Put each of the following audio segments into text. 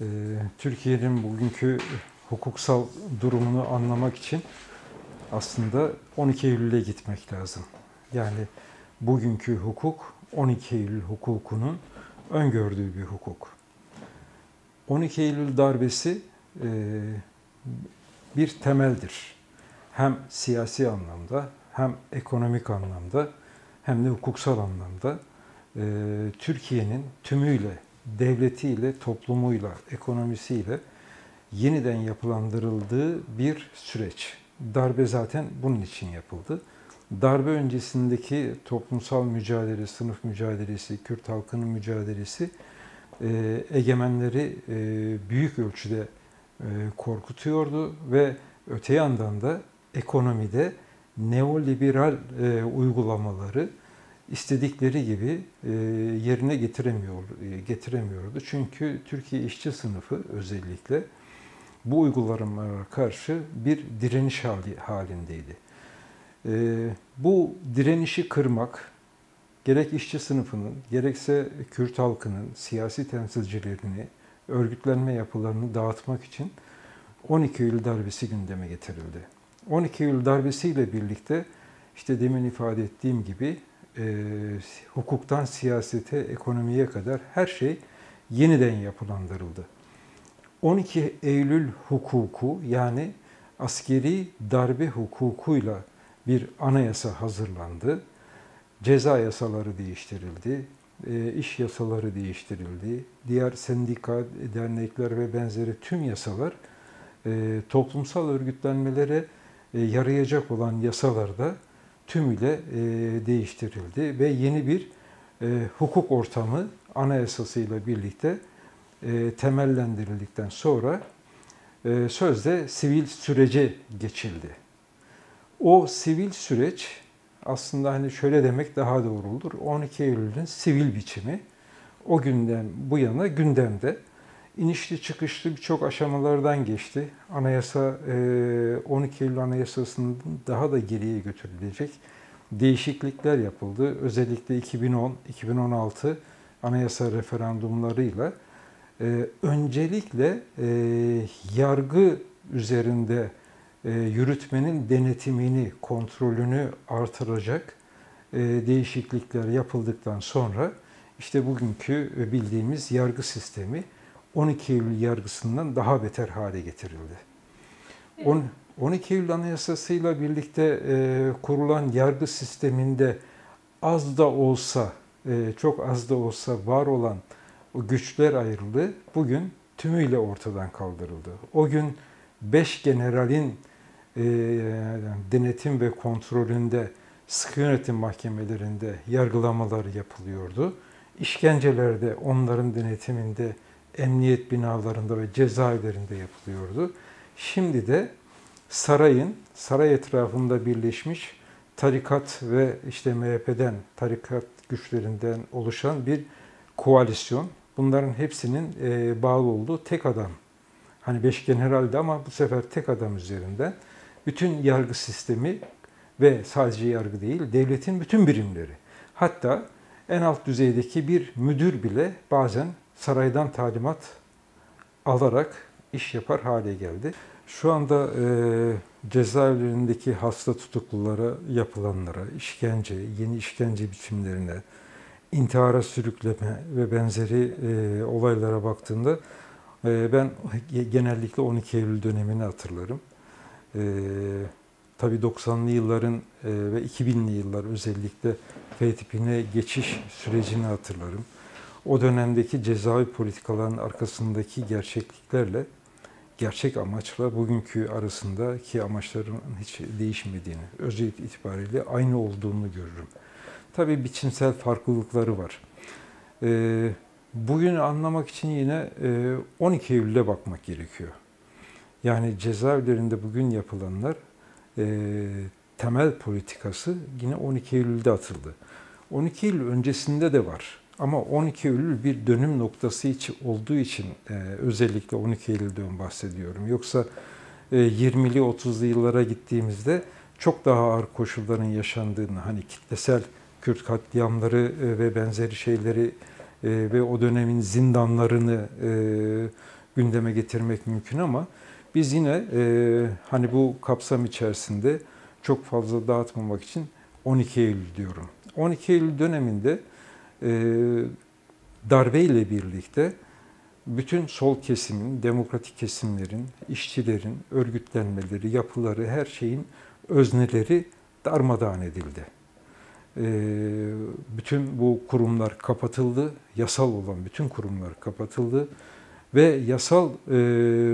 Ee, Türkiye'nin bugünkü hukuksal durumunu anlamak için aslında 12 Eylül'e gitmek lazım. Yani bugünkü hukuk 12 Eylül hukukunun öngördüğü bir hukuk. 12 Eylül darbesi e, bir temeldir. Hem siyasi anlamda hem ekonomik anlamda hem de hukuksal anlamda e, Türkiye'nin tümüyle, devletiyle, toplumuyla, ekonomisiyle yeniden yapılandırıldığı bir süreç. Darbe zaten bunun için yapıldı. Darbe öncesindeki toplumsal mücadele, sınıf mücadelesi, Kürt halkının mücadelesi e, egemenleri e, büyük ölçüde e, korkutuyordu ve öte yandan da ekonomide neoliberal uygulamaları istedikleri gibi e, yerine getiremiyor e, getiremiyordu. Çünkü Türkiye işçi sınıfı özellikle bu uygulamalara karşı bir direniş hali halindeydi. E, bu direnişi kırmak gerek işçi sınıfının gerekse Kürt halkının siyasi temsilcilerini, örgütlenme yapılarını dağıtmak için 12 Eylül darbesi gündeme getirildi. 12 Eylül darbesiyle birlikte işte demin ifade ettiğim gibi e, hukuktan siyasete, ekonomiye kadar her şey yeniden yapılandırıldı. 12 Eylül hukuku yani askeri darbe hukukuyla bir anayasa hazırlandı. Ceza yasaları değiştirildi, e, iş yasaları değiştirildi, diğer sendika, dernekler ve benzeri tüm yasalar e, toplumsal örgütlenmelere e, yarayacak olan yasalarda tümüyle e, değiştirildi ve yeni bir e, hukuk ortamı anayasasıyla birlikte e, temellendirildikten sonra e, sözde sivil sürece geçildi. O sivil süreç aslında hani şöyle demek daha doğru olur. 12 Eylül'ün sivil biçimi o günden bu yana gündemde inişli çıkışlı birçok aşamalardan geçti. Anayasa 12 Eylül Anayasası'nın daha da geriye götürülecek değişiklikler yapıldı. Özellikle 2010-2016 anayasa referandumlarıyla öncelikle yargı üzerinde yürütmenin denetimini, kontrolünü artıracak değişiklikler yapıldıktan sonra işte bugünkü bildiğimiz yargı sistemi 12 Eylül yargısından daha beter hale getirildi. Evet. 12 Eylül Anayasası'yla birlikte e, kurulan yargı sisteminde az da olsa, e, çok az da olsa var olan o güçler ayrılığı bugün tümüyle ortadan kaldırıldı. O gün 5 generalin e, denetim ve kontrolünde sıkı yönetim mahkemelerinde yargılamalar yapılıyordu. İşkencelerde onların denetiminde emniyet binalarında ve cezaevlerinde yapılıyordu. Şimdi de sarayın, saray etrafında birleşmiş tarikat ve işte MHP'den, tarikat güçlerinden oluşan bir koalisyon. Bunların hepsinin e, bağlı olduğu tek adam. Hani beş generaldi ama bu sefer tek adam üzerinden bütün yargı sistemi ve sadece yargı değil, devletin bütün birimleri. Hatta en alt düzeydeki bir müdür bile bazen saraydan talimat alarak iş yapar hale geldi. Şu anda e, cezaevlerindeki hasta tutuklulara yapılanlara, işkence, yeni işkence biçimlerine, intihara sürükleme ve benzeri e, olaylara baktığında e, ben genellikle 12 Eylül dönemini hatırlarım. E, tabii 90'lı yılların e, ve 2000'li yıllar özellikle F tipine geçiş sürecini hatırlarım o dönemdeki cezaevi politikaların arkasındaki gerçekliklerle gerçek amaçla bugünkü arasındaki amaçların hiç değişmediğini, özet itibariyle aynı olduğunu görürüm. Tabii biçimsel farklılıkları var. Ee, bugün anlamak için yine 12 e, Eylül'e bakmak gerekiyor. Yani cezaevlerinde bugün yapılanlar e, temel politikası yine 12 Eylül'de atıldı. 12 Eylül öncesinde de var. Ama 12 Eylül bir dönüm noktası için olduğu için e, özellikle 12 Eylül'den bahsediyorum. Yoksa e, 20'li 30'lu yıllara gittiğimizde çok daha ağır koşulların yaşandığını, hani kitlesel Kürt katliamları e, ve benzeri şeyleri e, ve o dönemin zindanlarını, e, gündeme getirmek mümkün ama biz yine e, hani bu kapsam içerisinde çok fazla dağıtmamak için 12 Eylül diyorum. 12 Eylül döneminde darbe ile birlikte bütün sol kesimin, demokratik kesimlerin, işçilerin örgütlenmeleri, yapıları, her şeyin özneleri darmadağın edildi. E, bütün bu kurumlar kapatıldı, yasal olan bütün kurumlar kapatıldı ve yasal e,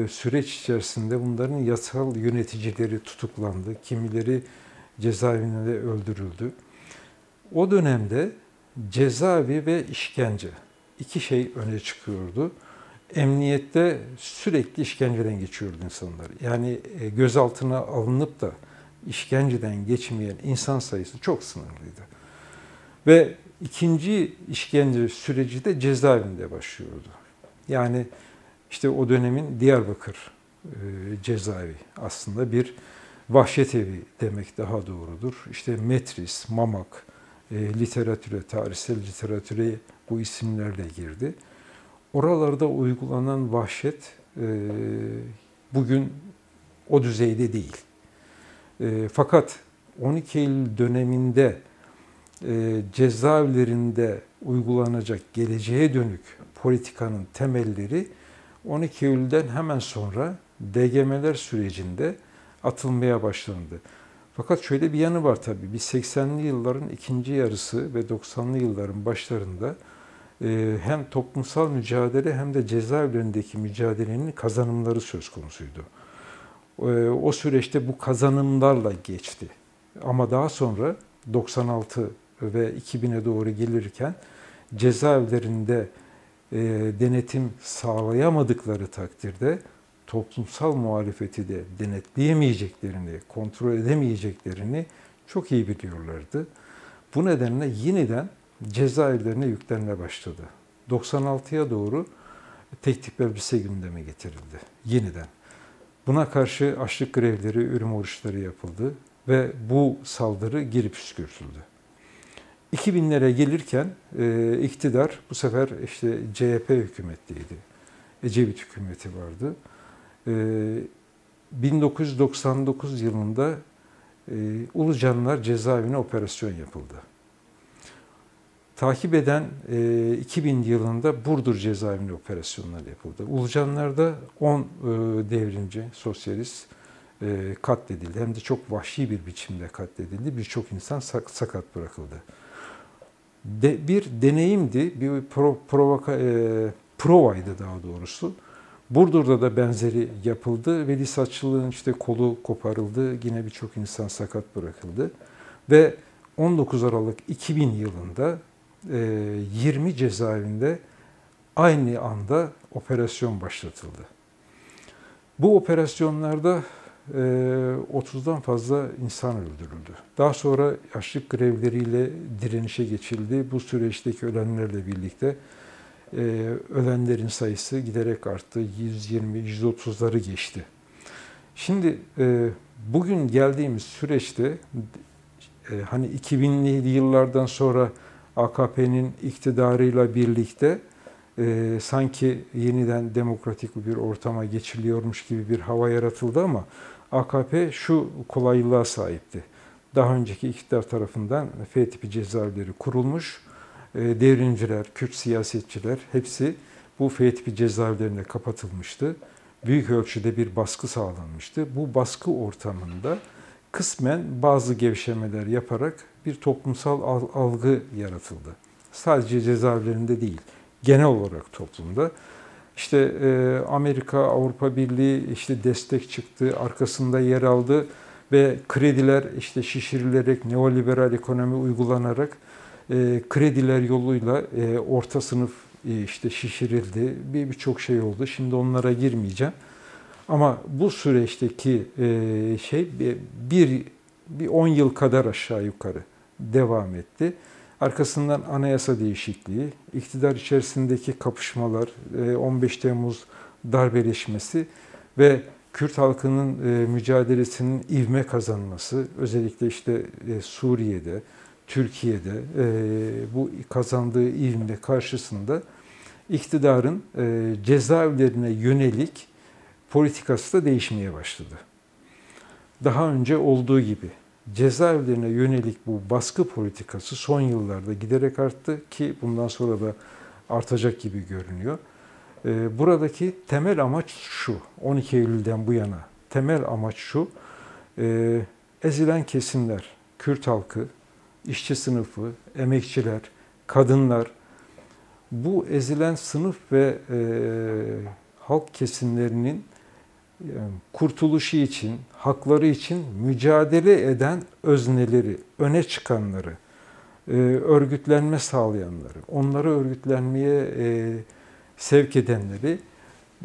süreç içerisinde bunların yasal yöneticileri tutuklandı, kimileri cezaevinde öldürüldü. O dönemde cezaevi ve işkence iki şey öne çıkıyordu. Emniyette sürekli işkenceden geçiyordu insanlar. Yani e, gözaltına alınıp da işkenceden geçmeyen insan sayısı çok sınırlıydı. Ve ikinci işkence süreci de cezaevinde başlıyordu. Yani işte o dönemin Diyarbakır e, cezaevi aslında bir vahşet evi demek daha doğrudur. İşte Metris, Mamak, e, literatüre, tarihsel literatüre bu isimlerle girdi. Oralarda uygulanan vahşet e, bugün o düzeyde değil. E, fakat 12 Eylül döneminde cezaevlerinde uygulanacak geleceğe dönük politikanın temelleri 12 Eylül'den hemen sonra DGM'ler sürecinde atılmaya başlandı. Fakat şöyle bir yanı var tabii. Biz 80'li yılların ikinci yarısı ve 90'lı yılların başlarında e, hem toplumsal mücadele hem de cezaevlerindeki mücadelenin kazanımları söz konusuydu. E, o süreçte bu kazanımlarla geçti. Ama daha sonra 96 ve 2000'e doğru gelirken cezaevlerinde e, denetim sağlayamadıkları takdirde toplumsal muhalefeti de denetleyemeyeceklerini, kontrol edemeyeceklerini çok iyi biliyorlardı. Bu nedenle yeniden cezaevlerine yüklenme başladı. 96'ya doğru tek tip elbise gündeme getirildi yeniden. Buna karşı açlık grevleri, ürün oruçları yapıldı ve bu saldırı geri püskürtüldü. 2000'lere gelirken e, iktidar bu sefer işte CHP hükümetteydi. Ecevit hükümeti vardı. 1999 ee, yılında e, Ulucanlar cezaevine operasyon yapıldı. Takip eden 2000 e, yılında Burdur cezaevine operasyonlar yapıldı. Ulucanlar'da 10 e, devrimci, sosyalist katledildi. Hem de çok vahşi bir biçimde katledildi. Birçok insan sakat bırakıldı. De, bir deneyimdi, bir pro, provaydı daha doğrusu. Burdur'da da benzeri yapıldı. Veli Saçlı'nın işte kolu koparıldı. Yine birçok insan sakat bırakıldı. Ve 19 Aralık 2000 yılında 20 e, cezaevinde aynı anda operasyon başlatıldı. Bu operasyonlarda 30'dan e, fazla insan öldürüldü. Daha sonra açlık grevleriyle direnişe geçildi. Bu süreçteki ölenlerle birlikte e, ölenlerin sayısı giderek arttı. 120-130'ları geçti. Şimdi e, bugün geldiğimiz süreçte e, hani 2000'li yıllardan sonra AKP'nin iktidarıyla birlikte e, sanki yeniden demokratik bir ortama geçiliyormuş gibi bir hava yaratıldı ama AKP şu kolaylığa sahipti. Daha önceki iktidar tarafından F tipi cezaevleri kurulmuş devrimciler, Kürt siyasetçiler hepsi bu F tipi cezaevlerine kapatılmıştı. Büyük ölçüde bir baskı sağlanmıştı. Bu baskı ortamında kısmen bazı gevşemeler yaparak bir toplumsal algı yaratıldı. Sadece cezaevlerinde değil, genel olarak toplumda. İşte e, Amerika, Avrupa Birliği işte destek çıktı, arkasında yer aldı ve krediler işte şişirilerek, neoliberal ekonomi uygulanarak e, krediler yoluyla e, orta sınıf e, işte şişirildi. Bir birçok şey oldu. Şimdi onlara girmeyeceğim. Ama bu süreçteki e, şey bir bir 10 yıl kadar aşağı yukarı devam etti. Arkasından anayasa değişikliği, iktidar içerisindeki kapışmalar, 15 Temmuz darbeleşmesi ve Kürt halkının mücadelesinin ivme kazanması, özellikle işte Suriye'de, Türkiye'de e, bu kazandığı ivme karşısında iktidarın e, cezaevlerine yönelik politikası da değişmeye başladı. Daha önce olduğu gibi cezaevlerine yönelik bu baskı politikası son yıllarda giderek arttı ki bundan sonra da artacak gibi görünüyor. E, buradaki temel amaç şu, 12 Eylül'den bu yana temel amaç şu, e, ezilen kesimler, Kürt halkı, işçi sınıfı, emekçiler, kadınlar, bu ezilen sınıf ve e, halk kesimlerinin yani kurtuluşu için, hakları için mücadele eden özneleri, öne çıkanları, e, örgütlenme sağlayanları, onları örgütlenmeye e, sevk edenleri,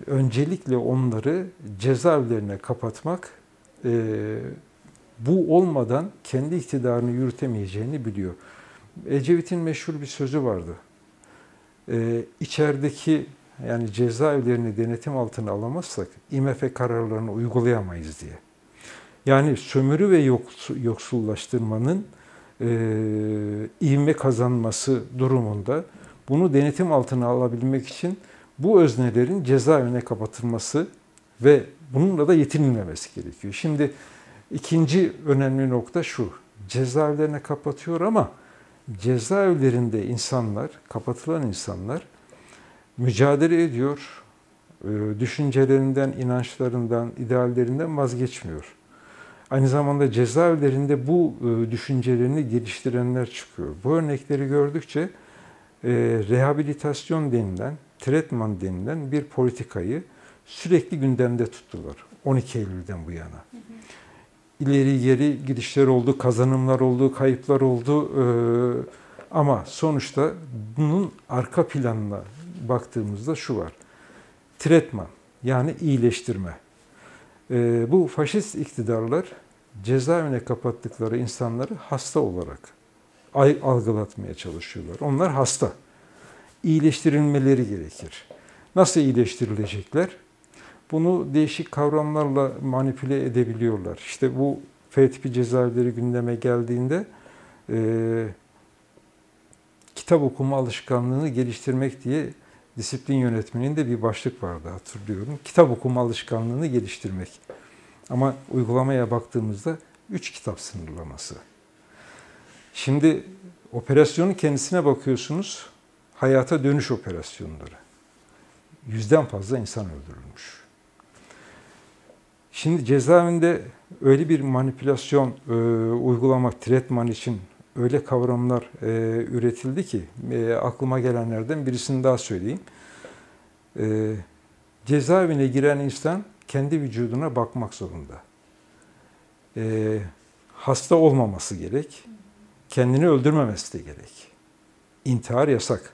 öncelikle onları cezaevlerine kapatmak, e, bu olmadan kendi iktidarını yürütemeyeceğini biliyor. Ecevit'in meşhur bir sözü vardı. Ee, içerideki yani cezaevlerini denetim altına alamazsak IMF kararlarını uygulayamayız diye. Yani sömürü ve yoksullaştırmanın e, ivme kazanması durumunda bunu denetim altına alabilmek için bu öznelerin cezaevine kapatılması ve bununla da yetinilmemesi gerekiyor. Şimdi ikinci önemli nokta şu. Cezaevlerine kapatıyor ama cezaevlerinde insanlar, kapatılan insanlar mücadele ediyor. E, düşüncelerinden, inançlarından, ideallerinden vazgeçmiyor. Aynı zamanda cezaevlerinde bu e, düşüncelerini geliştirenler çıkıyor. Bu örnekleri gördükçe e, rehabilitasyon denilen, tretman denilen bir politikayı sürekli gündemde tuttular. 12 Eylül'den bu yana. İleri geri gidişler oldu, kazanımlar oldu, kayıplar oldu. Ee, ama sonuçta bunun arka planına baktığımızda şu var. Tretman yani iyileştirme. Ee, bu faşist iktidarlar cezaevine kapattıkları insanları hasta olarak algılatmaya çalışıyorlar. Onlar hasta. İyileştirilmeleri gerekir. Nasıl iyileştirilecekler? Bunu değişik kavramlarla manipüle edebiliyorlar. İşte bu F tipi cezaevleri gündeme geldiğinde e, kitap okuma alışkanlığını geliştirmek diye disiplin yönetmeninde bir başlık vardı hatırlıyorum. Kitap okuma alışkanlığını geliştirmek. Ama uygulamaya baktığımızda üç kitap sınırlaması. Şimdi operasyonun kendisine bakıyorsunuz. Hayata dönüş operasyonları. Yüzden fazla insan öldürülmüş. Şimdi cezaevinde öyle bir manipülasyon e, uygulamak, tretman için öyle kavramlar e, üretildi ki e, aklıma gelenlerden birisini daha söyleyeyim. E, cezaevine giren insan kendi vücuduna bakmak zorunda. E, hasta olmaması gerek. Kendini öldürmemesi de gerek. İntihar yasak.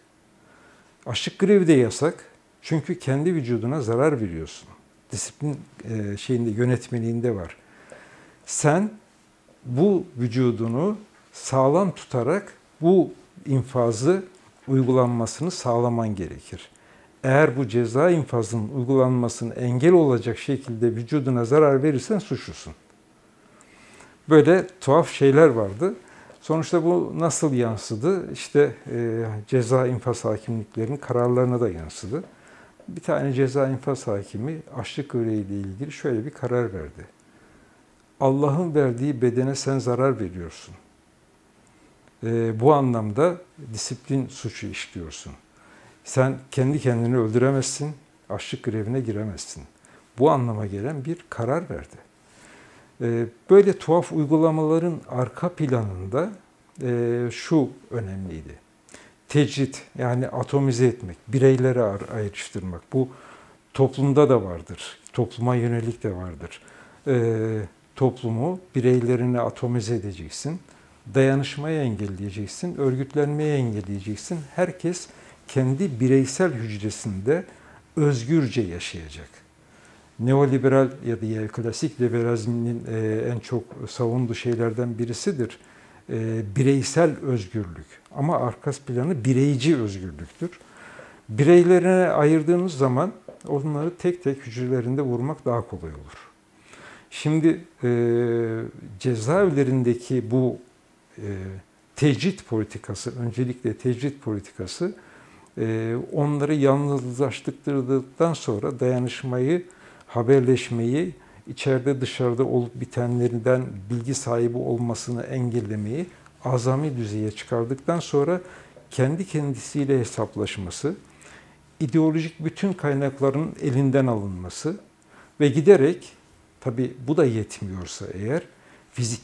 Açlık grevi de yasak. Çünkü kendi vücuduna zarar veriyorsun disiplin e, şeyinde yönetmeliğinde var. Sen bu vücudunu sağlam tutarak bu infazı uygulanmasını sağlaman gerekir. Eğer bu ceza infazının uygulanmasını engel olacak şekilde vücuduna zarar verirsen suçlusun. Böyle tuhaf şeyler vardı. Sonuçta bu nasıl yansıdı? İşte e, ceza infaz hakimliklerinin kararlarına da yansıdı bir tane ceza infaz hakimi açlık ile ilgili şöyle bir karar verdi. Allah'ın verdiği bedene sen zarar veriyorsun. E, bu anlamda disiplin suçu işliyorsun. Sen kendi kendini öldüremezsin, açlık grevine giremezsin. Bu anlama gelen bir karar verdi. E, böyle tuhaf uygulamaların arka planında e, şu önemliydi tecrit yani atomize etmek, bireylere ayrıştırmak. Bu toplumda da vardır. Topluma yönelik de vardır. Ee, toplumu bireylerine atomize edeceksin. Dayanışmaya engelleyeceksin, örgütlenmeye engelleyeceksin. Herkes kendi bireysel hücresinde özgürce yaşayacak. Neoliberal ya da klasik liberalizmin e, en çok savunduğu şeylerden birisidir e, bireysel özgürlük ama arka planı bireyci özgürlüktür. Bireylerine ayırdığınız zaman onları tek tek hücrelerinde vurmak daha kolay olur. Şimdi e, cezaevlerindeki bu e, tecrit politikası, öncelikle tecrit politikası e, onları yalnızlaştırdıktan sonra dayanışmayı, haberleşmeyi, içeride dışarıda olup bitenlerinden bilgi sahibi olmasını engellemeyi azami düzeye çıkardıktan sonra kendi kendisiyle hesaplaşması, ideolojik bütün kaynakların elinden alınması ve giderek tabi bu da yetmiyorsa eğer fizik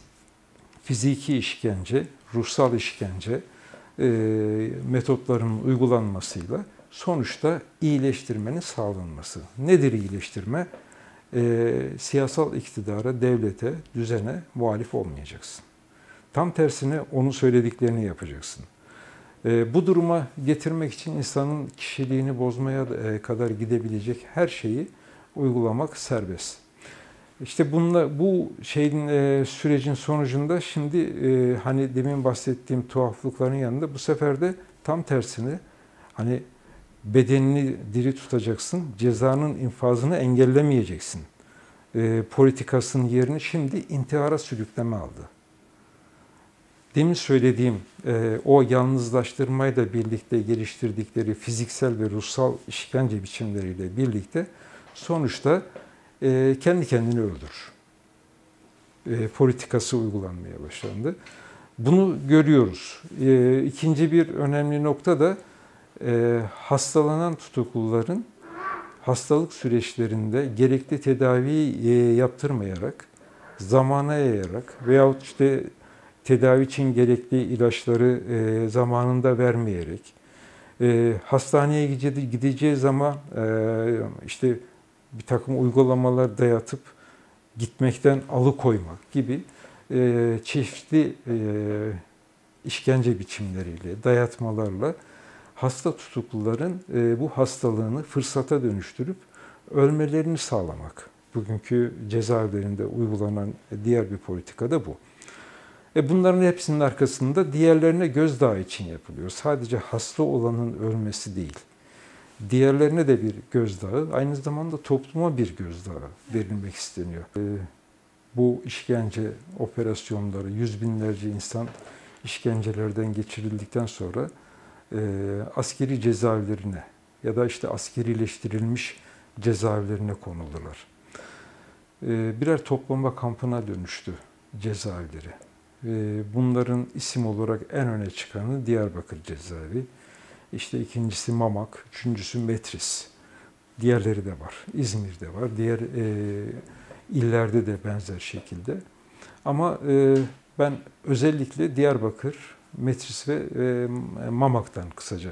fiziki işkence, ruhsal işkence e, metotlarının uygulanmasıyla sonuçta iyileştirmenin sağlanması. Nedir iyileştirme? E, siyasal iktidara, devlete, düzene muhalif olmayacaksın. Tam tersine onun söylediklerini yapacaksın. E, bu duruma getirmek için insanın kişiliğini bozmaya e, kadar gidebilecek her şeyi uygulamak serbest. İşte bununla bu şeyin e, sürecin sonucunda şimdi e, hani demin bahsettiğim tuhaflıkların yanında bu sefer de tam tersini hani bedenini diri tutacaksın, cezanın infazını engellemeyeceksin. E, politikasının yerini şimdi intihara sürükleme aldı. Demin söylediğim e, o yalnızlaştırmayla birlikte geliştirdikleri fiziksel ve ruhsal işkence biçimleriyle birlikte sonuçta e, kendi kendini öldür. E, politikası uygulanmaya başlandı. Bunu görüyoruz. E, ikinci bir önemli nokta da e, hastalanan tutukluların hastalık süreçlerinde gerekli tedaviyi e, yaptırmayarak, zamana yayarak veyahut işte tedavi için gerekli ilaçları e, zamanında vermeyerek, e, hastaneye gideceği zaman işte bir takım uygulamalar dayatıp gitmekten alıkoymak gibi e, çeşitli işkence biçimleriyle, dayatmalarla hasta tutukluların e, bu hastalığını fırsata dönüştürüp ölmelerini sağlamak. Bugünkü cezaevlerinde uygulanan diğer bir politika da bu. E bunların hepsinin arkasında diğerlerine gözdağı için yapılıyor. Sadece hasta olanın ölmesi değil diğerlerine de bir gözdağı, aynı zamanda topluma bir gözdağı verilmek isteniyor. Ee, bu işkence operasyonları, yüz binlerce insan işkencelerden geçirildikten sonra e, askeri cezaevlerine ya da işte askerileştirilmiş cezaevlerine konuldular. E, birer toplama kampına dönüştü cezaevleri. E, bunların isim olarak en öne çıkanı Diyarbakır cezaevi. İşte ikincisi Mamak, üçüncüsü Metris. Diğerleri de var. İzmir'de var. Diğer e, illerde de benzer şekilde. Ama e, ben özellikle Diyarbakır, Metris ve e, Mamak'tan kısaca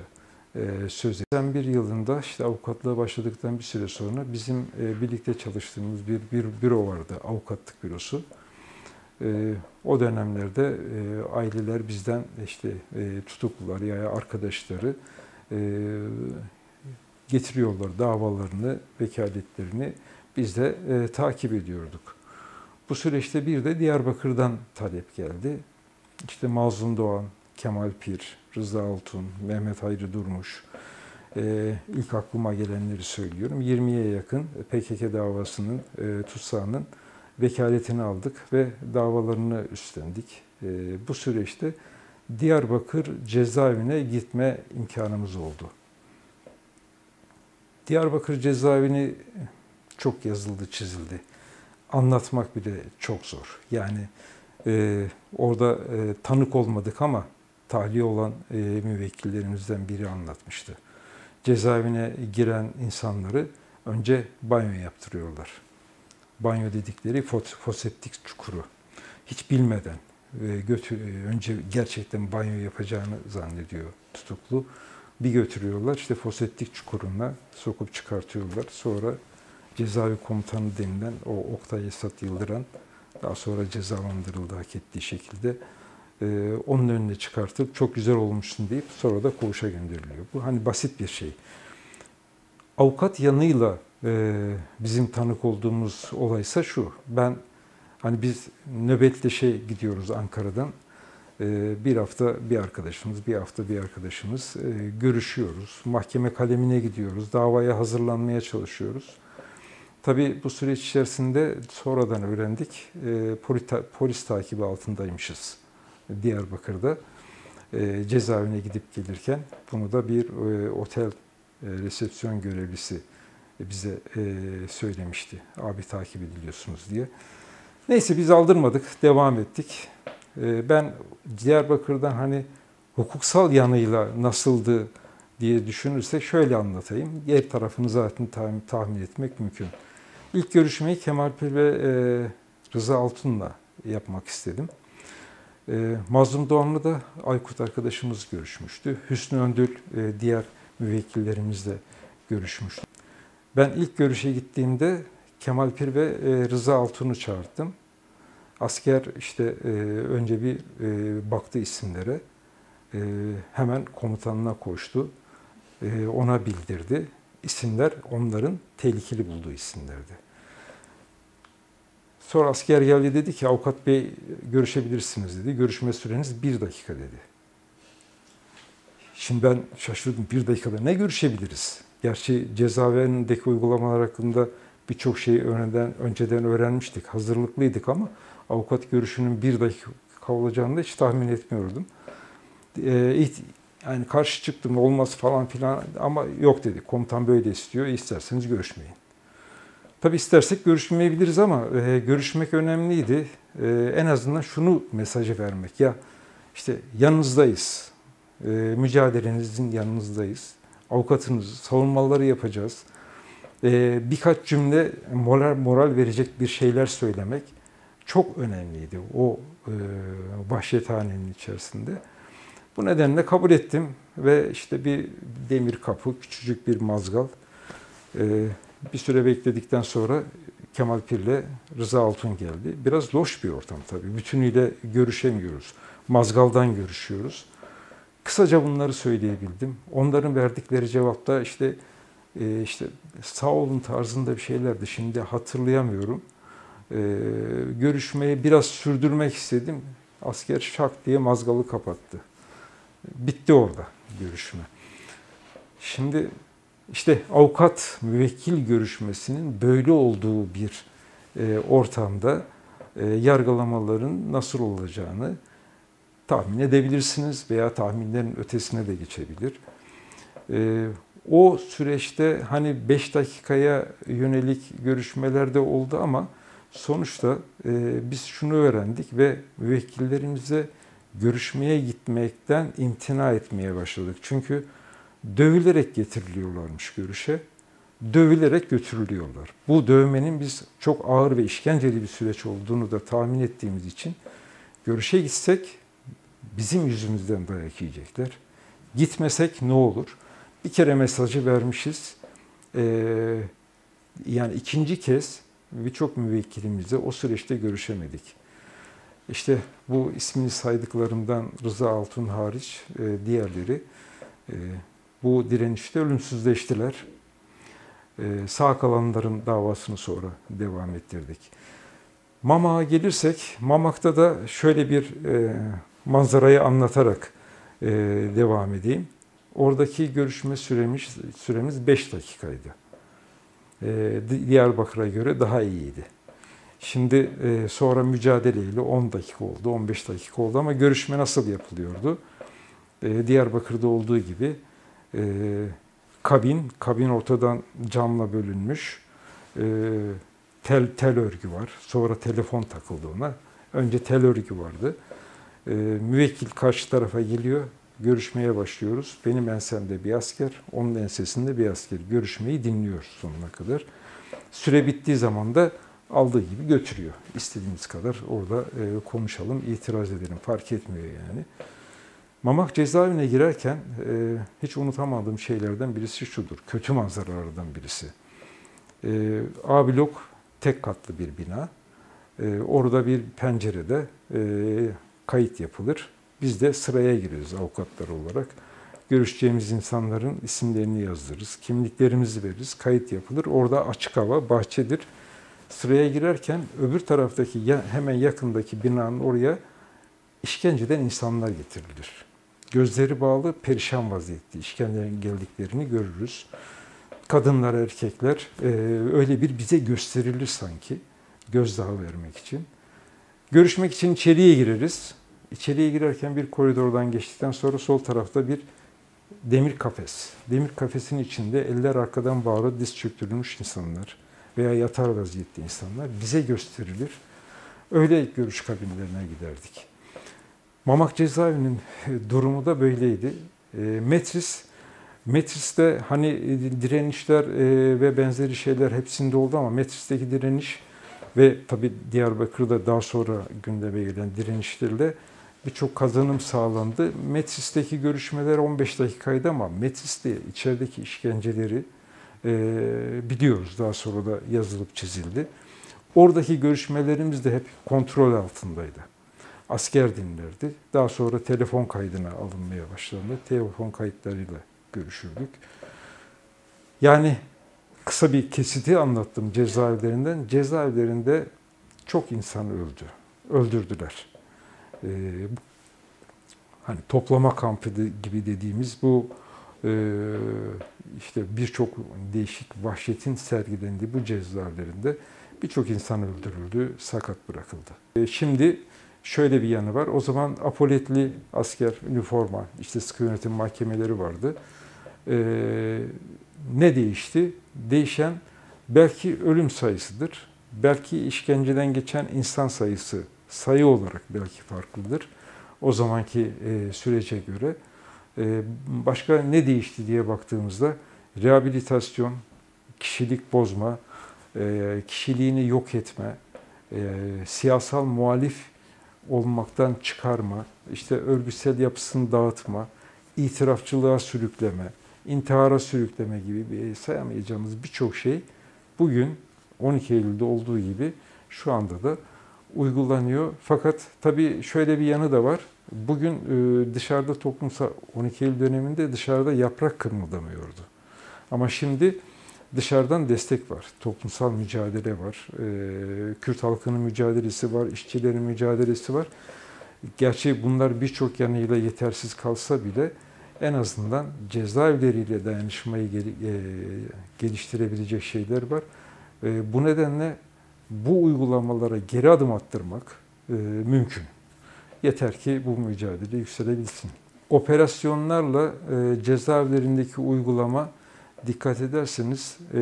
e, söz edeyim. bir yılında işte avukatlığa başladıktan bir süre sonra bizim e, birlikte çalıştığımız bir, bir büro vardı, avukatlık bürosu. E, o dönemlerde e, aileler bizden işte e, tutuklular ya arkadaşları e, getiriyorlar davalarını, vekaletlerini. Biz de e, takip ediyorduk. Bu süreçte bir de Diyarbakır'dan talep geldi. İşte Mazlum Doğan, Kemal Pir, Rıza Altun, Mehmet Hayri Durmuş, e, ilk aklıma gelenleri söylüyorum. 20'ye yakın PKK davasının, e, tutsağının vekaletini aldık ve davalarını üstlendik. Ee, bu süreçte Diyarbakır cezaevine gitme imkanımız oldu. Diyarbakır cezaevini çok yazıldı, çizildi. Anlatmak bile çok zor. Yani e, orada e, tanık olmadık ama tahliye olan e, müvekkillerimizden biri anlatmıştı. Cezaevine giren insanları önce banyo yaptırıyorlar banyo dedikleri foseptik çukuru. Hiç bilmeden götür, e, önce gerçekten banyo yapacağını zannediyor tutuklu. Bir götürüyorlar işte foseptik çukuruna sokup çıkartıyorlar. Sonra cezaevi komutanı denilen o Oktay Esat Yıldıran daha sonra cezalandırıldı hak ettiği şekilde. Ee, onun önüne çıkartıp çok güzel olmuşsun deyip sonra da koğuşa gönderiliyor. Bu hani basit bir şey. Avukat yanıyla ee, bizim tanık olduğumuz olaysa şu. Ben hani biz nöbetleşe gidiyoruz Ankara'dan. Ee, bir hafta bir arkadaşımız, bir hafta bir arkadaşımız e, görüşüyoruz. Mahkeme kalemine gidiyoruz. Davaya hazırlanmaya çalışıyoruz. Tabii bu süreç içerisinde sonradan öğrendik. E, polis takibi altındaymışız Diyarbakır'da. e, cezaevine gidip gelirken bunu da bir e, otel e, resepsiyon görevlisi bize e, söylemişti. Abi takip ediliyorsunuz diye. Neyse biz aldırmadık, devam ettik. E, ben Diyarbakır'dan hani hukuksal yanıyla nasıldı diye düşünürsek şöyle anlatayım. Diğer tarafını zaten tahmin, tahmin etmek mümkün. İlk görüşmeyi Kemal Pir ve e, Rıza Altun'la yapmak istedim. E, Mazlum Doğan'la da Aykut arkadaşımız görüşmüştü. Hüsnü Öndül e, diğer müvekkillerimizle görüşmüştü. Ben ilk görüşe gittiğimde Kemal Pir ve e, Rıza Altun'u çağırdım. Asker işte e, önce bir e, baktı isimlere. E, hemen komutanına koştu. E, ona bildirdi. İsimler onların tehlikeli bulduğu isimlerdi. Sonra asker geldi dedi ki avukat bey görüşebilirsiniz dedi. Görüşme süreniz bir dakika dedi. Şimdi ben şaşırdım. Bir dakikada ne görüşebiliriz? Gerçi cezaevindeki uygulamalar hakkında birçok şeyi önceden, önceden öğrenmiştik. Hazırlıklıydık ama avukat görüşünün bir dakika olacağını da hiç tahmin etmiyordum. Ee, yani karşı çıktım olmaz falan filan ama yok dedi. Komutan böyle istiyor. İsterseniz görüşmeyin. Tabi istersek görüşmeyebiliriz ama e, görüşmek önemliydi. E, en azından şunu mesajı vermek. Ya işte yanınızdayız. E, mücadelenizin yanınızdayız. Avukatınız, savunmaları yapacağız. E, birkaç cümle moral, moral verecek bir şeyler söylemek çok önemliydi o e, vahşethanenin içerisinde. Bu nedenle kabul ettim ve işte bir demir kapı, küçücük bir mazgal. E, bir süre bekledikten sonra Kemal Pir'le Rıza Altun geldi. Biraz loş bir ortam tabii. Bütünüyle görüşemiyoruz. Mazgaldan görüşüyoruz. Kısaca bunları söyleyebildim. Onların verdikleri cevapta işte e, işte sağ olun tarzında bir şeylerdi. Şimdi hatırlayamıyorum. E, görüşmeyi biraz sürdürmek istedim. Asker şak diye mazgalı kapattı. Bitti orada görüşme. Şimdi işte avukat müvekkil görüşmesinin böyle olduğu bir e, ortamda e, yargılamaların nasıl olacağını tahmin edebilirsiniz veya tahminlerin ötesine de geçebilir. E, o süreçte hani 5 dakikaya yönelik görüşmelerde oldu ama sonuçta biz şunu öğrendik ve müvekkillerimize görüşmeye gitmekten imtina etmeye başladık. Çünkü dövülerek getiriliyorlarmış görüşe. Dövülerek götürülüyorlar. Bu dövmenin biz çok ağır ve işkenceli bir süreç olduğunu da tahmin ettiğimiz için görüşe gitsek bizim yüzümüzden dayak yiyecekler. Gitmesek ne olur? Bir kere mesajı vermişiz. Ee, yani ikinci kez birçok müvekkilimizle o süreçte görüşemedik. İşte bu ismini saydıklarımdan Rıza Altun hariç e, diğerleri e, bu direnişte ölümsüzleştiler. Ee, sağ kalanların davasını sonra devam ettirdik. Mamak'a gelirsek, Mamak'ta da şöyle bir e, manzarayı anlatarak e, devam edeyim. Oradaki görüşme süremiz süremiz 5 dakikaydı. E, Diyarbakır'a göre daha iyiydi. Şimdi e, sonra mücadeleyle 10 dakika oldu, 15 dakika oldu ama görüşme nasıl yapılıyordu? E, Diyarbakır'da olduğu gibi e, kabin, kabin ortadan camla bölünmüş. E, tel, tel örgü var. Sonra telefon takıldı ona. Önce tel örgü vardı. E, müvekkil karşı tarafa geliyor. Görüşmeye başlıyoruz. Benim ensemde bir asker, onun ensesinde bir asker. Görüşmeyi dinliyor sonuna kadar. Süre bittiği zaman da aldığı gibi götürüyor. İstediğimiz kadar orada e, konuşalım, itiraz edelim. Fark etmiyor yani. Mamak cezaevine girerken e, hiç unutamadığım şeylerden birisi şudur. Kötü manzaralardan birisi. E, A blok tek katlı bir bina. E, orada bir pencerede e, kayıt yapılır. Biz de sıraya giriyoruz avukatlar olarak. Görüşeceğimiz insanların isimlerini yazdırırız. Kimliklerimizi veririz. Kayıt yapılır. Orada açık hava, bahçedir. Sıraya girerken öbür taraftaki hemen yakındaki binanın oraya işkenceden insanlar getirilir gözleri bağlı, perişan vaziyette işkencelerin geldiklerini görürüz. Kadınlar, erkekler e, öyle bir bize gösterilir sanki gözdağı vermek için. Görüşmek için içeriye gireriz. İçeriye girerken bir koridordan geçtikten sonra sol tarafta bir demir kafes. Demir kafesin içinde eller arkadan bağlı diz çöktürülmüş insanlar veya yatar vaziyette insanlar bize gösterilir. Öyle görüş kabinlerine giderdik. Mamak cezaevinin durumu da böyleydi. E, Metris, Metris'te hani direnişler e, ve benzeri şeyler hepsinde oldu ama Metris'teki direniş ve tabi Diyarbakır'da daha sonra gündeme gelen direnişlerle birçok kazanım sağlandı. Metris'teki görüşmeler 15 dakikaydı ama Metris'te içerideki işkenceleri e, biliyoruz. Daha sonra da yazılıp çizildi. Oradaki görüşmelerimiz de hep kontrol altındaydı. Asker dinlerdi. Daha sonra telefon kaydına alınmaya başlandı. Telefon kayıtlarıyla görüşürdük. Yani kısa bir kesiti anlattım cezaevlerinden. Cezaevlerinde çok insan öldü. Öldürdüler. Ee, hani toplama kampı gibi dediğimiz bu e, işte birçok değişik vahşetin sergilendiği bu cezaevlerinde birçok insan öldürüldü, sakat bırakıldı. E, şimdi şöyle bir yanı var. O zaman apoletli asker üniforma, işte sıkı yönetim mahkemeleri vardı. E, ne değişti? Değişen belki ölüm sayısıdır. Belki işkenceden geçen insan sayısı sayı olarak belki farklıdır. O zamanki e, sürece göre. E, başka ne değişti diye baktığımızda rehabilitasyon, kişilik bozma, e, kişiliğini yok etme, e, siyasal muhalif olmaktan çıkarma, işte örgütsel yapısını dağıtma, itirafçılığa sürükleme, intihara sürükleme gibi bir sayamayacağımız birçok şey bugün 12 Eylül'de olduğu gibi şu anda da uygulanıyor. Fakat tabii şöyle bir yanı da var. Bugün e, dışarıda toplumsal 12 Eylül döneminde dışarıda yaprak kırmıldamıyordu. Ama şimdi dışarıdan destek var. Toplumsal mücadele var. E, Kürt halkının mücadelesi var. işçilerin mücadelesi var. Gerçi bunlar birçok yanıyla yetersiz kalsa bile en azından cezaevleriyle dayanışmayı e, geliştirebilecek şeyler var. Bu nedenle bu uygulamalara geri adım attırmak mümkün. Yeter ki bu mücadele yükselebilsin. Operasyonlarla e, cezaevlerindeki uygulama dikkat ederseniz e,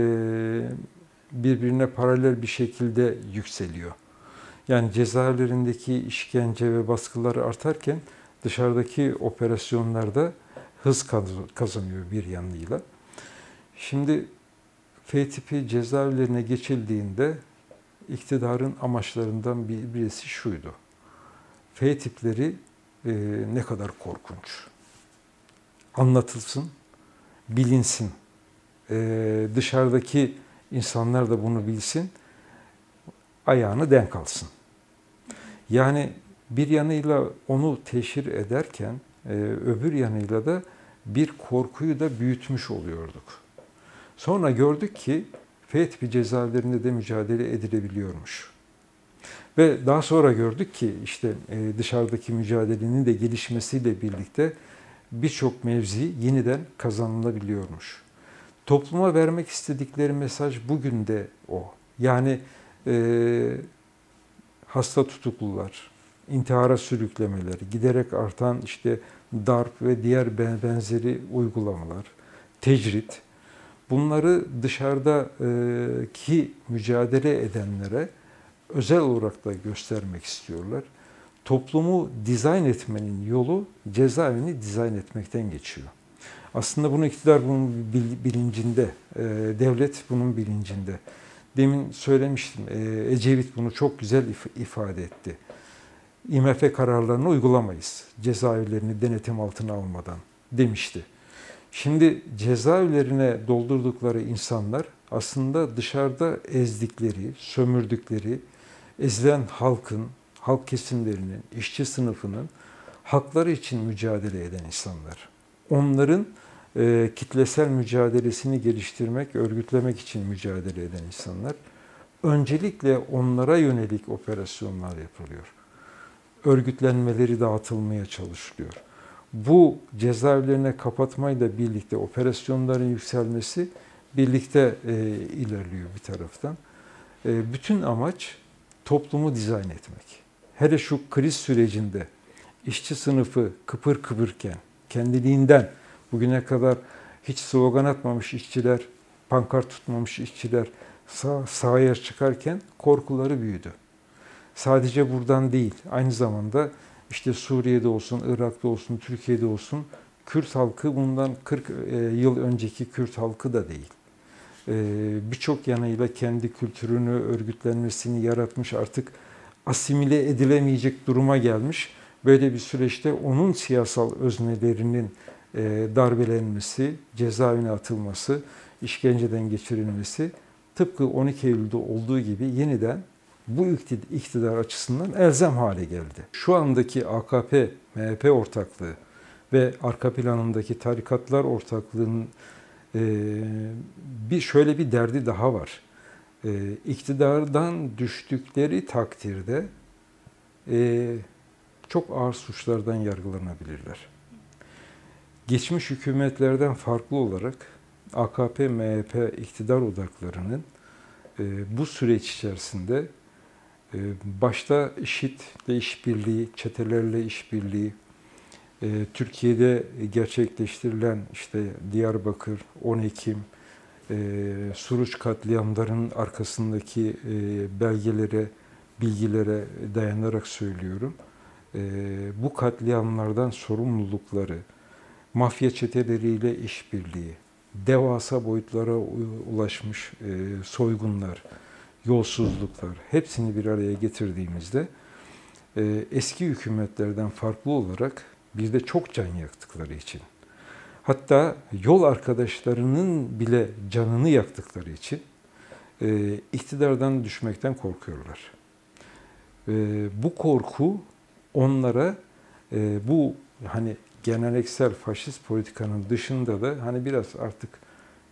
birbirine paralel bir şekilde yükseliyor. Yani cezaevlerindeki işkence ve baskıları artarken dışarıdaki operasyonlarda hız kazanıyor bir yanıyla. Şimdi F tipi cezaevlerine geçildiğinde iktidarın amaçlarından birisi şuydu. F tipleri e, ne kadar korkunç. Anlatılsın, bilinsin. E, dışarıdaki insanlar da bunu bilsin, ayağını denk alsın. Yani bir yanıyla onu teşhir ederken e, öbür yanıyla da bir korkuyu da büyütmüş oluyorduk. Sonra gördük ki F tipi cezaevlerinde de mücadele edilebiliyormuş. Ve daha sonra gördük ki işte e, dışarıdaki mücadelenin de gelişmesiyle birlikte birçok mevzi yeniden kazanılabiliyormuş. Topluma vermek istedikleri mesaj bugün de o. Yani e, hasta tutuklular, intihara sürüklemeler, giderek artan işte darp ve diğer benzeri uygulamalar, tecrit, bunları dışarıdaki mücadele edenlere özel olarak da göstermek istiyorlar. Toplumu dizayn etmenin yolu cezaevini dizayn etmekten geçiyor. Aslında bunu iktidar bunun bilincinde, e, devlet bunun bilincinde. Demin söylemiştim, e, Ecevit bunu çok güzel ifade etti. IMF kararlarını uygulamayız, cezaevlerini denetim altına almadan demişti. Şimdi cezaevlerine doldurdukları insanlar aslında dışarıda ezdikleri, sömürdükleri, ezilen halkın, halk kesimlerinin, işçi sınıfının hakları için mücadele eden insanlar. Onların e, kitlesel mücadelesini geliştirmek, örgütlemek için mücadele eden insanlar. Öncelikle onlara yönelik operasyonlar yapılıyor. Örgütlenmeleri dağıtılmaya çalışılıyor. Bu cezaevlerine kapatmayla birlikte operasyonların yükselmesi birlikte e, ilerliyor bir taraftan. E, bütün amaç toplumu dizayn etmek. Hele şu kriz sürecinde işçi sınıfı kıpır kıpırken, kendiliğinden bugüne kadar hiç slogan atmamış işçiler, pankart tutmamış işçiler sah sahaya çıkarken korkuları büyüdü. Sadece buradan değil, aynı zamanda işte Suriye'de olsun, Irak'ta olsun, Türkiye'de olsun Kürt halkı bundan 40 e, yıl önceki Kürt halkı da değil. E, birçok yanıyla kendi kültürünü, örgütlenmesini yaratmış artık asimile edilemeyecek duruma gelmiş. Böyle bir süreçte onun siyasal öznelerinin e, darbelenmesi, cezaevine atılması, işkenceden geçirilmesi tıpkı 12 Eylül'de olduğu gibi yeniden bu iktidar açısından elzem hale geldi. Şu andaki AKP, MHP ortaklığı ve arka planındaki tarikatlar ortaklığının e, bir şöyle bir derdi daha var. E, iktidardan düştükleri takdirde e, çok ağır suçlardan yargılanabilirler. Geçmiş hükümetlerden farklı olarak AKP, MHP iktidar odaklarının bu süreç içerisinde başta IŞİD'le işbirliği, çetelerle işbirliği, ee, Türkiye'de gerçekleştirilen işte Diyarbakır, 10 Ekim, e, Suruç katliamlarının arkasındaki e, belgelere, bilgilere dayanarak söylüyorum. E, bu katliamlardan sorumlulukları, mafya çeteleriyle işbirliği, devasa boyutlara ulaşmış soygunlar, yolsuzluklar hepsini bir araya getirdiğimizde eski hükümetlerden farklı olarak bir de çok can yaktıkları için. Hatta yol arkadaşlarının bile canını yaktıkları için e, iktidardan düşmekten korkuyorlar. E, bu korku onlara e, bu hani geleneksel faşist politikanın dışında da hani biraz artık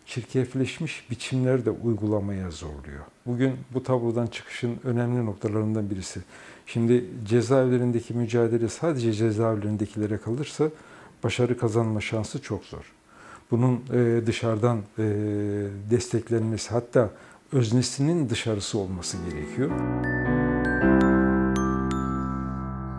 çirkefleşmiş biçimler de uygulamaya zorluyor. Bugün bu tablodan çıkışın önemli noktalarından birisi. Şimdi cezaevlerindeki mücadele sadece cezaevlerindekilere kalırsa başarı kazanma şansı çok zor. Bunun e, dışarıdan e, desteklenmesi hatta öznesinin dışarısı olması gerekiyor.